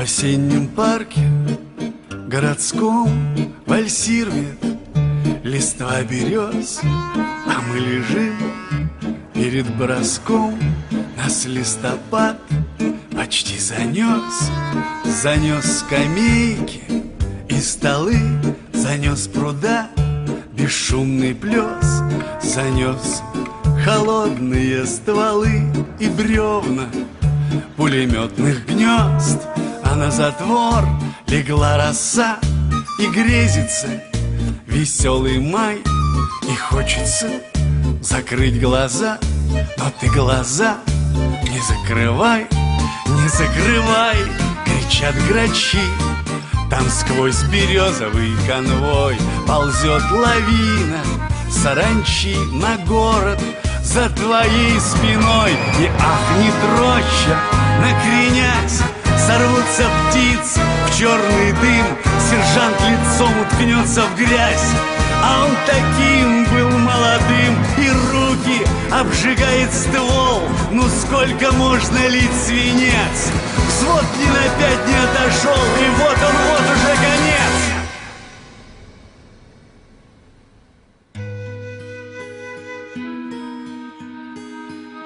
осеннем парке городском вальсирует Листва берез, а мы лежим перед броском. Нас листопад почти занес Занес скамейки и столы Занес пруда бесшумный плес Занес холодные стволы и бревна Пулеметных гнезд А на затвор легла роса и грезится Веселый май. И хочется закрыть глаза Но ты глаза не закрывай Не закрывай, кричат грачи. Там сквозь березовый конвой Ползет лавина Саранчи на город за твоей спиной. И ахнет роща, накренясь Сорвутся птицы в черный дым Сержант лицом уткнется в грязь. А он таким был молодым И руки обжигает ствол. Ну сколько можно лить свинец? Взвод ни на пять не отошел И вот он, вот уже конец.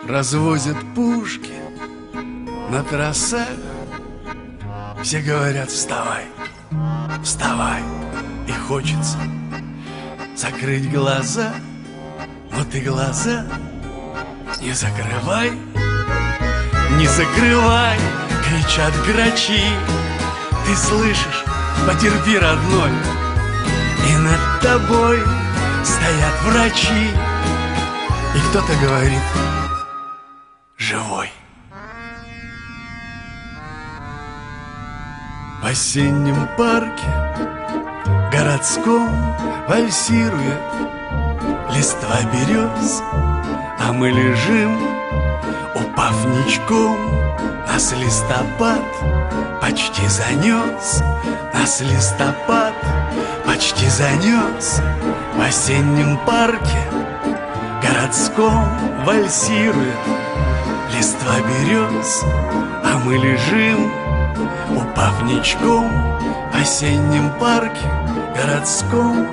Развозят пушки на трассах Все говорят вставай, вставай. И хочется закрыть глаза. Но ты глаза. Не закрывай Не закрывай, кричат грачи. Ты слышишь, потерпи, родной. И над тобой стоят врачи. И кто-то говорит живой. В осеннем парке городском вальсирует листва берез, а мы лежим, упав ничком, нас листопад почти занес, нас листопад почти занес в осеннем парке городском вальсирует листва берез, а мы лежим, упав ничком в осеннем парке городском